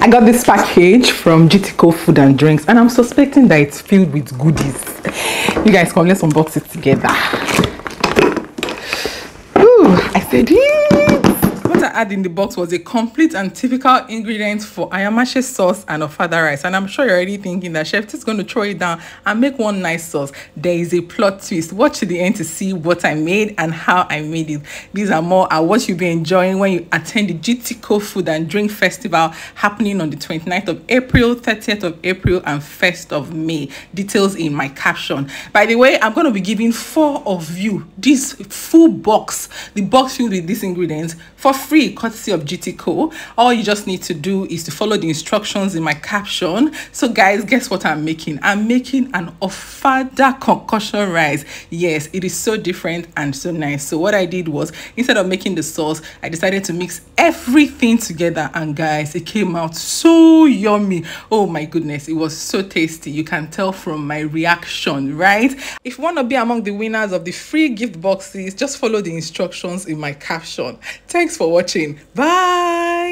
I got this package from GTCO Food and Drinks, and I'm suspecting that it's filled with goodies. You guys come, let's unbox it together. Ooh, I said it. Had in the box was a complete and typical ingredient for ayamase sauce and ofada rice. And I'm sure you're already thinking that chef is going to throw it down and make one nice sauce. There is a plot twist. Watch to the end to see what I made and how I made it. These are more are what you'll be enjoying when you attend the GTCO Food and Drink Festival happening on the 29th of April, 30th of April, and 1st of May. Details in my caption. By the way, I'm going to be giving four of you this full box, the box filled with these ingredients for free courtesy of GTCO. All you just need to do is to follow the instructions in my caption. So guys, guess what I'm making? I'm making an ofada concoction rice. Yes, it is so different and so nice. So what I did was instead of making the sauce, I decided to mix everything together and guys, it came out so yummy. Oh my goodness, it was so tasty. You can tell from my reaction, right? If you want to be among the winners of the free gift boxes, just follow the instructions in my caption. Thanks for watching. Bye.